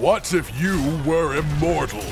What if you were immortal?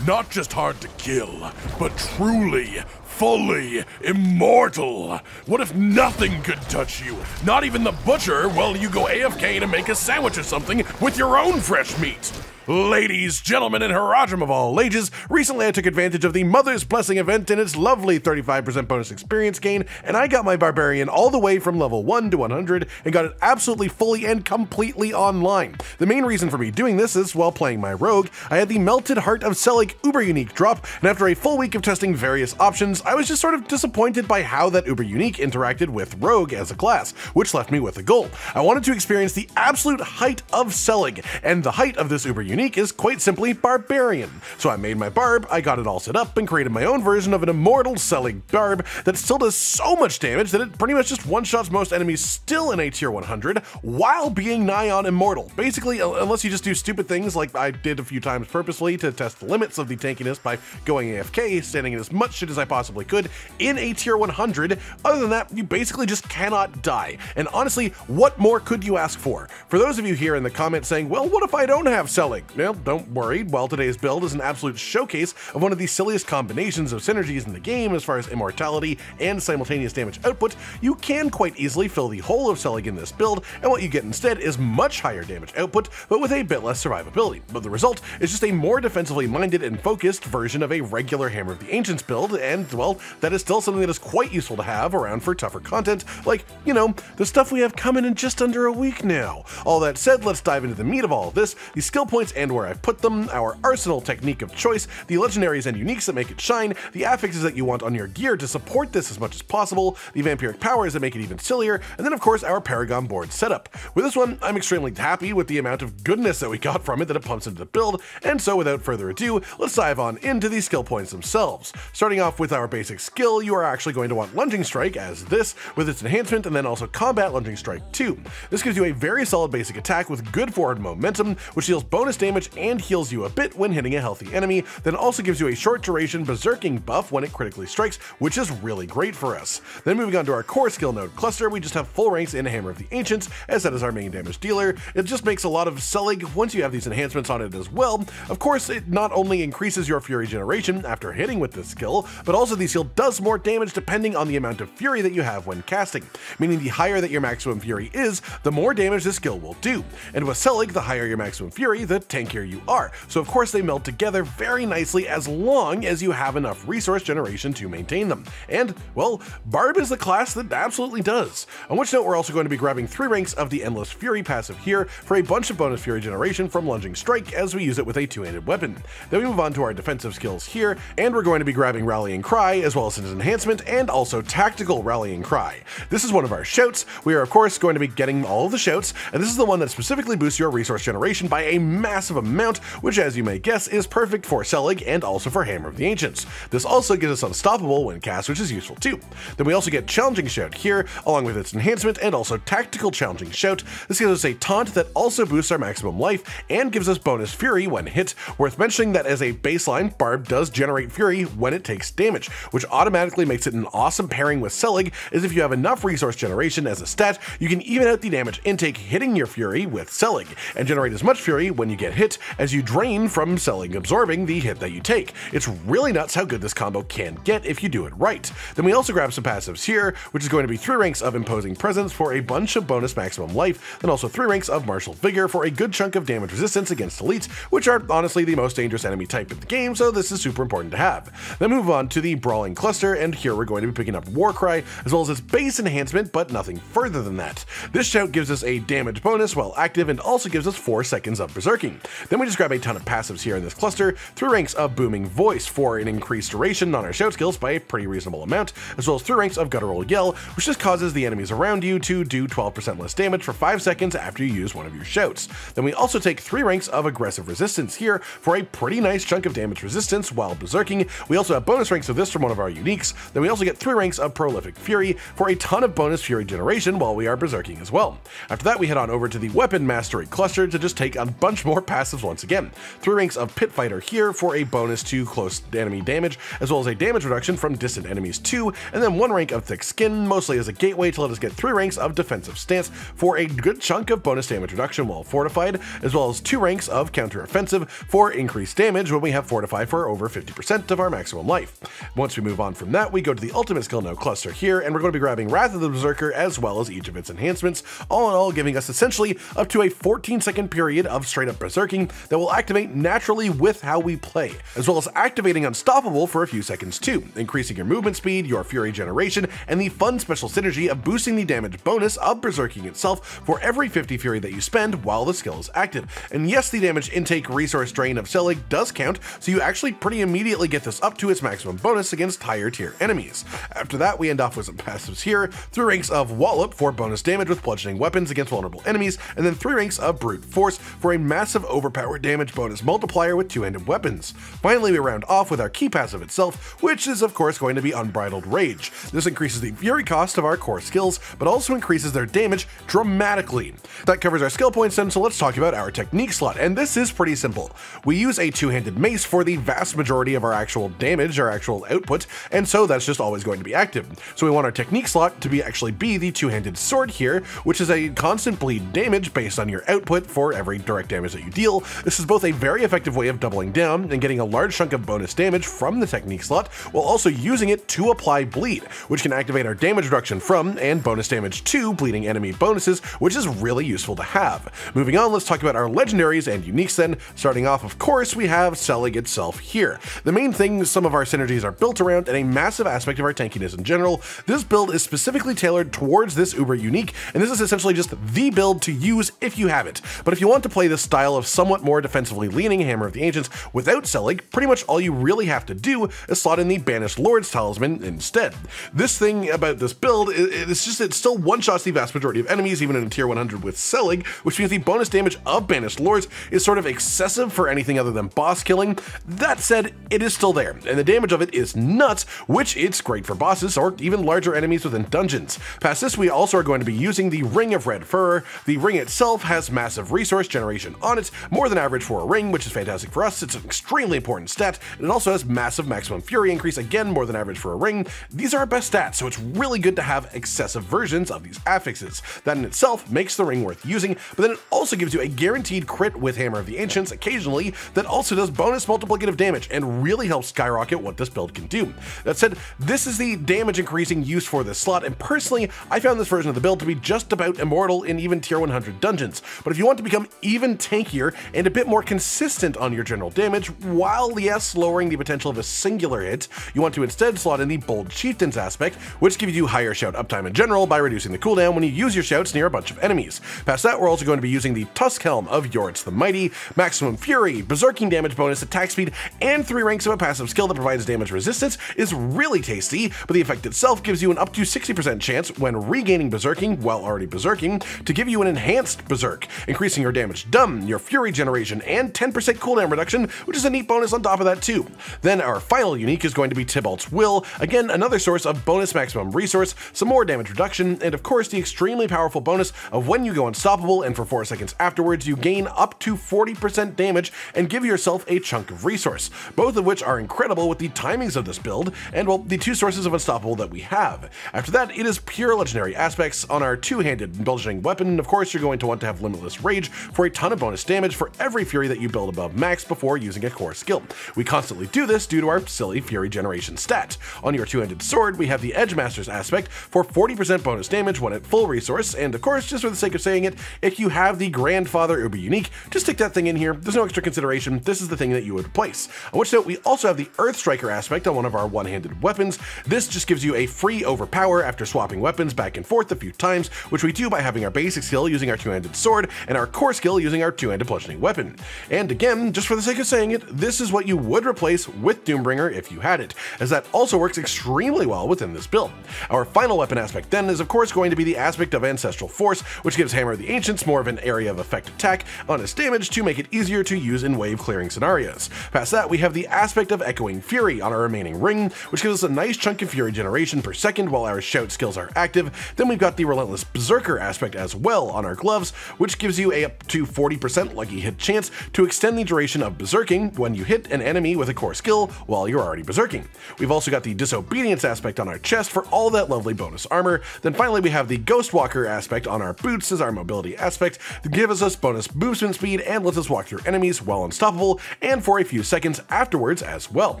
Not just hard to kill, but truly, fully immortal. What if nothing could touch you? Not even the butcher while you go AFK to make a sandwich or something with your own fresh meat. Ladies, gentlemen, and Harajam of all ages, recently I took advantage of the Mother's Blessing event and its lovely 35% bonus experience gain, and I got my Barbarian all the way from level 1 to 100 and got it absolutely fully and completely online. The main reason for me doing this is while playing my Rogue, I had the Melted Heart of Selig Uber Unique drop, and after a full week of testing various options, I was just sort of disappointed by how that Uber Unique interacted with Rogue as a class, which left me with a goal. I wanted to experience the absolute height of Selig, and the height of this Uber Unique is quite simply Barbarian. So I made my Barb, I got it all set up, and created my own version of an immortal Selig Barb that still does so much damage that it pretty much just one-shots most enemies still in a tier 100 while being nigh on immortal. Basically, unless you just do stupid things like I did a few times purposely to test the limits of the tankiness by going AFK, standing in as much shit as I possibly could in a tier 100, other than that, you basically just cannot die. And honestly, what more could you ask for? For those of you here in the comments saying, well, what if I don't have Selig? Well, don't worry, while today's build is an absolute showcase of one of the silliest combinations of synergies in the game as far as immortality and simultaneous damage output, you can quite easily fill the whole of Selig in this build, and what you get instead is much higher damage output, but with a bit less survivability. But the result is just a more defensively minded and focused version of a regular Hammer of the Ancients build, and well, that is still something that is quite useful to have around for tougher content, like, you know, the stuff we have coming in just under a week now. All that said, let's dive into the meat of all of this, the skill points and where I've put them, our arsenal technique of choice, the legendaries and uniques that make it shine, the affixes that you want on your gear to support this as much as possible, the vampiric powers that make it even sillier, and then of course our Paragon board setup. With this one, I'm extremely happy with the amount of goodness that we got from it that it pumps into the build, and so without further ado, let's dive on into the skill points themselves. Starting off with our basic skill, you are actually going to want Lunging Strike as this, with its enhancement, and then also Combat Lunging Strike 2. This gives you a very solid basic attack with good forward momentum, which deals bonus damage and heals you a bit when hitting a healthy enemy, then also gives you a short duration berserking buff when it critically strikes, which is really great for us. Then moving on to our core skill node cluster, we just have full ranks in Hammer of the Ancients, as that is our main damage dealer. It just makes a lot of selling once you have these enhancements on it as well. Of course, it not only increases your Fury generation after hitting with this skill, but also the skill does more damage depending on the amount of Fury that you have when casting, meaning the higher that your maximum Fury is, the more damage this skill will do. And with Selig, the higher your maximum Fury, the tankier you are. So of course they meld together very nicely as long as you have enough resource generation to maintain them. And, well, Barb is the class that absolutely does. On which note, we're also going to be grabbing three ranks of the Endless Fury passive here for a bunch of bonus Fury generation from Lunging Strike as we use it with a two-handed weapon. Then we move on to our defensive skills here, and we're going to be grabbing Rallying Cry as well as its enhancement and also Tactical Rallying Cry. This is one of our shouts. We are of course going to be getting all of the shouts, and this is the one that specifically boosts your resource generation by a massive amount, which as you may guess is perfect for Selig and also for Hammer of the Ancients. This also gives us Unstoppable when cast, which is useful too. Then we also get Challenging Shout here, along with its enhancement and also Tactical Challenging Shout. This gives us a taunt that also boosts our maximum life and gives us bonus Fury when hit. Worth mentioning that as a baseline, Barb does generate Fury when it takes damage, which automatically makes it an awesome pairing with Selig, as if you have enough resource generation as a stat, you can even out the damage intake hitting your Fury with Selig, and generate as much Fury when you get hit as you drain from Selig absorbing the hit that you take. It's really nuts how good this combo can get if you do it right. Then we also grab some passives here, which is going to be 3 ranks of Imposing Presence for a bunch of bonus maximum life, then also 3 ranks of Martial Vigor for a good chunk of damage resistance against elites, which are honestly the most dangerous enemy type in the game, so this is super important to have. Then move on to the Brawling Cluster, and here we're going to be picking up Warcry, as well as its base enhancement, but nothing further than that. This shout gives us a damage bonus while active and also gives us 4 seconds of Berserking. Then we just grab a ton of passives here in this cluster, three ranks of Booming Voice for an increased duration on our shout skills by a pretty reasonable amount, as well as three ranks of Guttural Yell, which just causes the enemies around you to do 12% less damage for 5 seconds after you use one of your shouts. Then we also take three ranks of Aggressive Resistance here for a pretty nice chunk of damage resistance while berserking. We also have bonus ranks of this from one of our uniques. Then we also get three ranks of Prolific Fury for a ton of bonus Fury generation while we are berserking as well. After that, we head on over to the Weapon Mastery cluster to just take a bunch more passives once again. Three ranks of Pit Fighter here for a bonus to close enemy damage, as well as a damage reduction from distant enemies too, and then one rank of Thick Skin, mostly as a gateway to let us get three ranks of Defensive Stance for a good chunk of bonus damage reduction while fortified, as well as two ranks of Counter Offensive for increased damage when we have fortified for over 50% of our maximum life. Once we move on from that, we go to the ultimate skill node cluster here, and we're going to be grabbing Wrath of the Berserker as well as each of its enhancements, all in all giving us essentially up to a 14 second period of straight up berserking that will activate naturally with how we play, as well as activating Unstoppable for a few seconds too, increasing your movement speed, your fury generation, and the fun special synergy of boosting the damage bonus of berserking itself for every 50 fury that you spend while the skill is active. And yes, the damage intake resource drain of Selig does count, so you actually pretty immediately get this up to its maximum bonus against higher tier enemies. After that, we end off with some passives here, three ranks of Wallop for bonus damage with bludgeoning weapons against vulnerable enemies, and then three ranks of Brute Force for a massive overpowered damage bonus multiplier with two-handed weapons. Finally, we round off with our key passive itself, which is of course going to be Unbridled Rage. This increases the fury cost of our core skills, but also increases their damage dramatically. That covers our skill points then, so let's talk about our technique slot, and this is pretty simple. We use a two-handed mace for the vast majority of our actual damage, our actual output, and so that's just always going to be active. So we want our technique slot to be actually be the two-handed sword here, which is a constant bleed damage based on your output for every direct damage that you deal. This is both a very effective way of doubling down and getting a large chunk of bonus damage from the technique slot, while also using it to apply bleed, which can activate our damage reduction from and bonus damage to bleeding enemy bonuses, which is really useful to have. Moving on, let's talk about our legendaries and uniques then. Starting off, of course, we have Selig itself here. The main thing some of our synergies are built around and a massive aspect of our tankiness in general, this build is specifically tailored towards this uber unique, and this is essentially just the build to use if you have it. But if you want to play this style of somewhat more defensively leaning Hammer of the Ancients without Selig, pretty much all you really have to do is slot in the Banished Lord's Talisman instead. This thing about this build, it's just it still one-shots the vast majority of enemies, even in a tier 100 with Selig, which means the bonus damage of Banished Lords is sort of excessive for anything other than boss killing. That said, it is still there, and the damage of it is nuts, which it's great for bosses or even larger enemies within dungeons. Past this, we also are going to be using the Ring of Red Furor. The ring itself has massive resource generation on it, more than average for a ring, which is fantastic for us. It's an extremely important stat, and it also has massive maximum fury increase, again more than average for a ring. These are our best stats, so it's really good to have excessive versions of these affixes. That in itself makes the ring worth using, but then it also gives you a guaranteed crit with Hammer of the Ancients occasionally that also does bonus multiplicative damage and really helps skyrocket what this build can do. That said, this is the damage increasing use for this slot, and personally, I found this version of the build to be just about immortal in even tier 100 dungeons. But if you want to become even tankier and a bit more consistent on your general damage, while yes, lowering the potential of a singular hit, you want to instead slot in the Bold Chieftains aspect, which gives you higher shout uptime in general by reducing the cooldown when you use your shouts near a bunch of enemies. Past that, we're also going to be using the Tusk Helm of Joritz the Mighty, Maximum Fury, Berserking damage bonus, attack speed, and three ranks of a passive skill that provides damage resistance is really tasty, but the effect itself gives you an up to 60% chance when regaining Berserking while already Berserking to give you an enhanced Berserk, increasing your damage done, your Fury generation, and 10% cooldown reduction, which is a neat bonus on top of that too. Then our final unique is going to be Tibault's Will, again another source of bonus maximum resource, some more damage reduction, and of course the extremely powerful bonus of when you go unstoppable and for 4 seconds afterwards you gain up to 40% damage and give yourself a chunk of resource, both of which are incredible with the timings of this build, and well, the two sources of unstoppable that we have. After that, it is pure legendary aspects. On our two-handed bludgeoning weapon, of course, you're going to want to have Limitless Rage for a ton of bonus damage for every fury that you build above max before using a core skill. We constantly do this due to our silly fury generation stat. On your two-handed sword, we have the Edge Masters aspect for 40% bonus damage when at full resource, and of course, just for the sake of saying it, if you have the Grandfather Uber Unique, just stick that thing in here. There's no extra consideration. This is the thing that you would replace. On which note, we also have the Earth Striker aspect on one of our one-handed weapons. This just gives you a free overpower after swapping weapons back and forth a few times, which we do by having our basic skill using our two-handed sword and our core skill using our two-handed bludgeoning weapon. And again, just for the sake of saying it, this is what you would replace with Doombringer if you had it, as that also works extremely well within this build. Our final weapon aspect then is of course going to be the aspect of Ancestral Force, which gives Hammer of the Ancients more of an area of effect attack on its damage to make it easier to use in wave clearing scenarios. Past that, we have the aspect of Echoing Fury on our remaining ring, which gives us a nice chunk of fury generation per second while our shout skills are active. Then we've got the Relentless Berserker aspect as well on our gloves, which gives you a up to 40% lucky hit chance to extend the duration of berserking when you hit an enemy with a core skill while you're already berserking. We've also got the disobedience aspect on our chest for all that lovely bonus armor. Then finally we have the ghost walker aspect on our boots as our mobility aspect that gives us bonus movement speed and lets us walk through enemies while unstoppable and for a few seconds afterwards as well.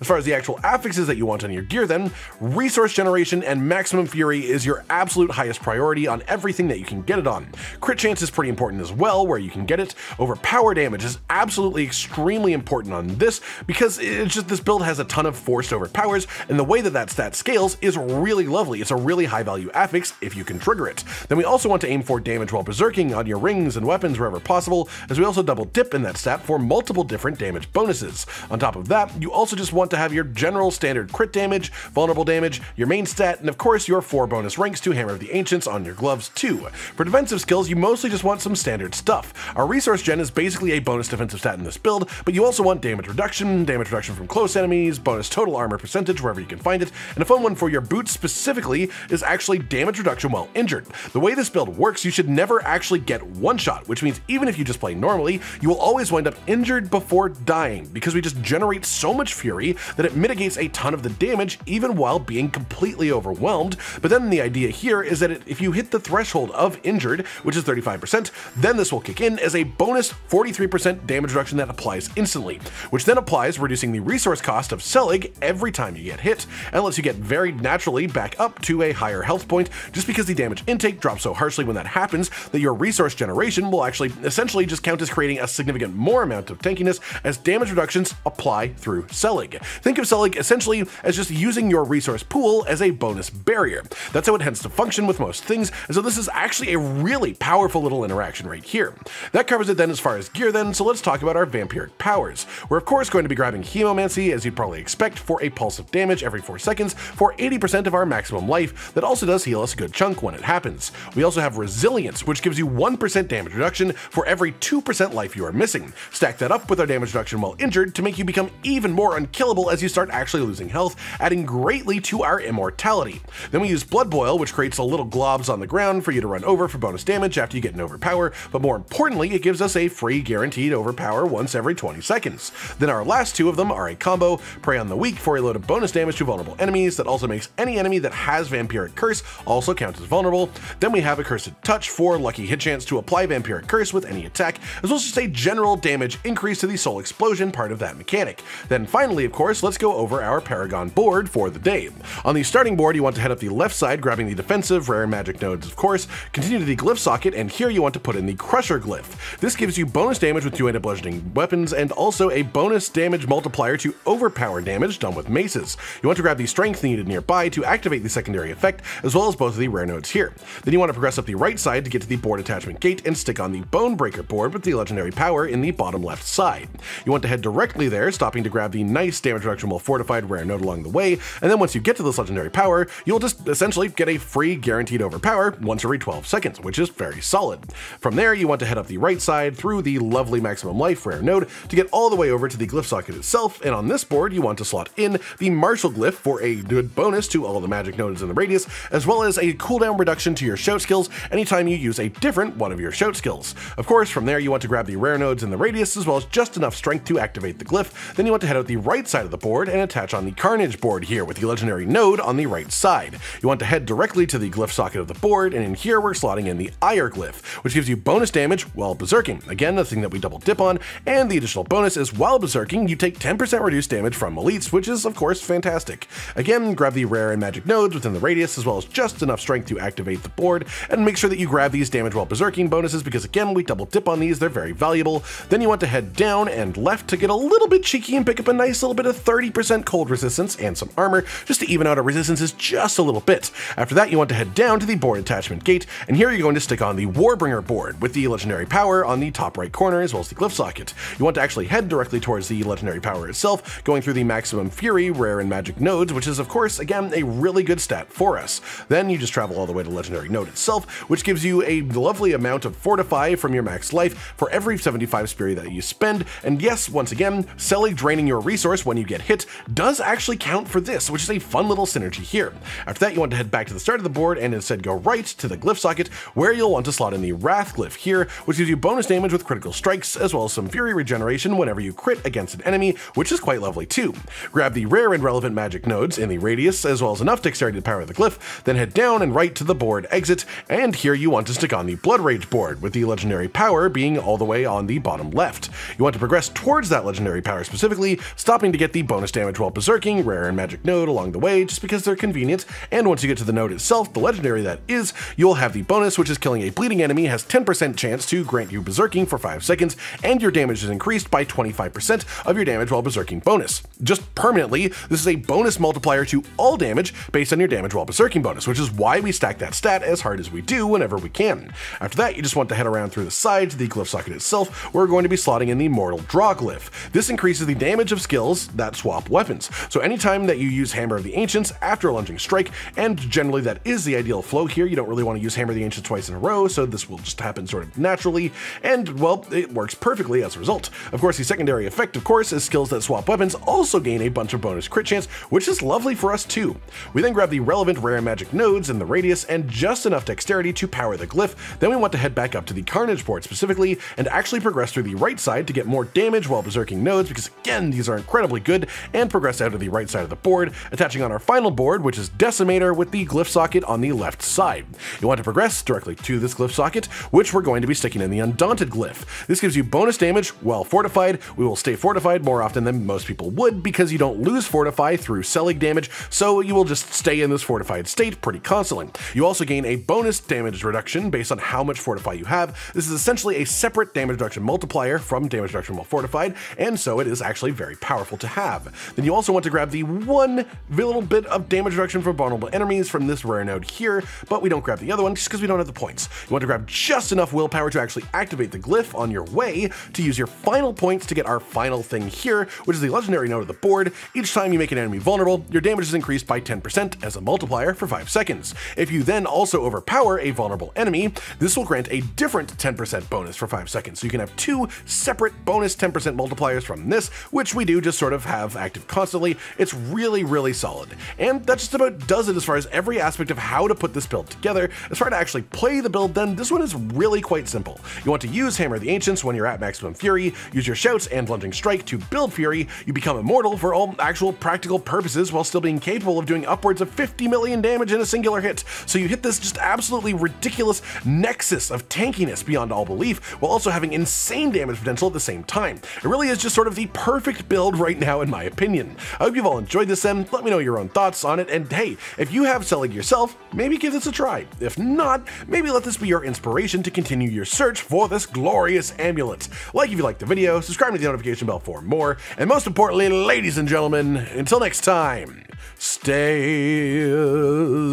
As far as the actual affixes that you want on your gear then, resource generation and maximum fury is your absolute highest priority on everything that you can get it on. Crit chance is pretty important as well where you can get it. Overpower damage is absolutely extremely important on this because it's just this build has a ton of forced overpowers and the way that that stat scales is really lovely. It's a really high value affix if you can trigger it. Then we also want to aim for damage while berserking on your rings and weapons wherever possible as we also double dip in that stat for multiple different damage bonuses. On top of that, you also just want to have your general standard crit damage, vulnerable damage, your main stat, and of course your 4 bonus ranks to Hammer of the Ancients on your gloves too. For defensive skills, you mostly just want some standard stuff. Our resource gen is basically a bonus defensive stat in this build, but you also want damage reduction, damage reduction from close enemies, bonus total armor percentage wherever you can find it, and a fun one for your boots specifically is actually damage reduction while injured. The way this build works, you should never actually get one shot, which means even if you just play normally, you will always wind up injured before dying because we just generate so much fury that it mitigates a ton of the damage even while being completely overwhelmed. But then the idea here is that if you hit the threshold of injured, which is 35%, then this will kick in as a bonus 43% damage reduction that applies instantly, which then applies reducing the resource cost of Selig every time you get hit, and lets you get very naturally back up to a higher health point just because the damage intake drops so harshly when that happens that your resource generation will actually essentially just count as creating a significant more amount of tankiness as damage reductions apply through Selig. Think of Selig essentially as just using your resource pool as a bonus barrier. That's how it tends to function with most things, and so this is actually a really powerful little interaction right here. That covers it then as far as gear then, so let's talk about our vampiric powers. We're of course going to be grabbing Hemomancy, as you'd probably expect, for a pulse of damage every 4 seconds for 80% of our maximum life, that also does heal us a good chunk when it happens. We also have Resilience, which gives you 1% damage reduction for every 2% life you are missing. Stack that up with our damage reduction while injured to make you become even more unkillable as you start actually losing health, adding greatly to our immortality. Then we use Blood Boil, which creates a little globs on the ground for you to run over for bonus damage after you get an overpower, but more importantly, it gives us a free guaranteed overpower once every 20 seconds. Then our last two of them are a combo, Prey on the Weak for a load of bonus damage to vulnerable enemies that also makes any enemy that has Vampiric Curse also count as vulnerable. Then we have a Cursed Touch for lucky hit chance to apply Vampiric Curse with any attack, as well as just a general damage increase to the Soul Explosion part of that mechanic. Then finally, of course, let's go over our Paragon board for the day. On the starting board, you want to head up the left side, grabbing the defensive, rare, magic nodes, of course, continue to the glyph socket, and here you want to put in the Crusher glyph. This gives you bonus damage with two-handed bludgeoning weapons, and also a bonus damage multiplier to overpower damage done with maces. You want to grab the strength needed nearby to activate the secondary effect, as well as both of the rare nodes here. Then you want to progress up the right side to get to the board attachment gate and stick on the Bone Breaker board with the legendary power in the bottom left side. You want to head directly there, stopping to grab the nice damage reduction while fortified rare node along the way, and then once you get to this legendary power, you'll just essentially get a free guaranteed overpower once every 12 seconds, which is very solid. From there, you want to head up the right side through the lovely maximum life rare node to get all the way over to the glyph socket itself, and on this board, you want to slot in the martial glyph for a good bonus to all the magic nodes in the radius, as well as a cooldown reduction to your shout skills anytime you use a different one of your shout skills. Of course, from there, you want to grab the rare nodes in the radius, as well as just enough strength to activate the glyph. Then you want to head out the right side of the board and attach on the Carnage board here with the legendary node on the right side. You want to head directly to the glyph socket of the board, and in here we're slotting in the Ire glyph, which gives you bonus damage while berserking. Again, the thing that we double dip on, and the additional bonus is while berserking, you take 10% reduced damage from elites, which is of course fantastic. Again, grab the rare and magic nodes within the radius, as well as just enough strength to activate the board, and make sure that you grab these damage while berserking bonuses, because again, we double dip on these, they're very valuable. Then you want to head down and left to get a little bit cheeky and pick up a nice little bit of 30% cold resistance and some armor, just to even out our resistances just a little bit. After that, you want to head down to the board attachment gate, and here you're going to stick on the Warbringer board with the legendary power on the top right corner, as well as the glyph socket. You want to actually head directly towards the legendary power itself, going through the maximum fury, rare, and magic nodes, which is of course, again, a really good stat for us. Then you just travel all the way to legendary node itself, which gives you a lovely amount of fortify from your max life for every 75 spirit that you spend, and yes, once again, Selig draining your resource when you get hit does actually count for this, which is a fun little synergy here. After that, you want to head back to the start of the board and instead go right to the glyph socket, where you'll want to slot in the Wrath glyph here, which gives you bonus damage with critical strikes, as well as some fury regeneration whenever you crit against an enemy, which is quite lovely too. Grab the rare and relevant magic nodes in the radius, as well as enough dexterity to power the glyph, then head down and right to the board exit, and here you want to stick on the Blood Rage board, with the legendary power being all the way on the bottom left. You want to progress towards that legendary power specifically, stopping to get the bonus damage while berserking, rare and magic node along the way, just because they're convenient, and once you get to the node itself, the legendary that is, you'll have the bonus, which is killing a bleeding enemy, has 10% chance to grant you berserking for 5 seconds, and your damage is increased by 25% of your damage while berserking bonus. Just permanently, this is a bonus multiplier to all damage based on your damage while berserking bonus, which is why we stack that stat as hard as we do whenever we can. After that, you just want to head around through the side to the glyph socket itself, we're going to be slotting in the Mortal Draw glyph. This increases the damage of skills that swap weapons. So anytime that you use Hammer of the Ancients after a lunging strike, and generally that is the ideal flow here, you don't really want to use Hammer of the Ancients twice in a row, so this will just happen sort of naturally, and well, it works perfectly as a result. Of course, the secondary effect, of course, is skills that swap weapons also gain a bunch of bonus crit chance, which is lovely for us too. We then grab the relevant rare magic nodes in the radius and just enough dexterity to power the glyph, then we want to head back up to the Carnage board specifically, and actually progress through the right side to get more damage while berserking nodes, because again, these are incredibly good, and progress out to the right side of the board, attaching on our final board, which is Decimator with the glyph socket on the left side. You want to progress directly to this glyph socket, which we're going to be sticking in the Undaunted glyph. This gives you bonus damage while fortified. We will stay fortified more often than most people would because you don't lose fortify through Selig damage, so you will just stay in this fortified state pretty constantly. You also gain a bonus damage reduction based on how much fortify you have. This is essentially a separate damage reduction multiplier from damage reduction while fortified, and so it is actually very powerful to have. Then you also want to grab the one little bit of damage reduction from vulnerable enemies from this rare node here, but we don't grab the other one just because we don't have the points. You want to grab just enough willpower to actually activate the glyph on your way to use your final points to get our final thing here, which is the legendary node of the board. Each time you make an enemy vulnerable, your damage is increased by 10% as a multiplier for 5 seconds. If you then also overpower a vulnerable enemy, this will grant a different 10% bonus for 5 seconds. So you can have two separate bonus 10% multipliers from this, which we do just sort of have active constantly. It's really, really solid. And that just about does it as far as every aspect of how to put this build together. As far to actually play the build, then this one is really quite simple. You want to use Hammer the Ancients when you're at maximum fury, use your shouts and lunging strike to build fury, you become immortal for all actual practical purposes while still being capable of doing upwards of 50 million damage in a singular hit. So you hit this just absolutely ridiculous nexus of tankiness beyond all belief, while also having insane damage potential at the same time. It really is just sort of the perfect build right now in my opinion. I hope you've all enjoyed this and let me know your own thoughts on it, and hey, if you have Selig yourself, maybe give this a try. If not, maybe let this be your inspiration to continue your search for this glorious amulet. Like if you liked the video, subscribe to the notification bell for more, and most importantly, ladies and gentlemen, until next time, stay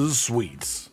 sweet.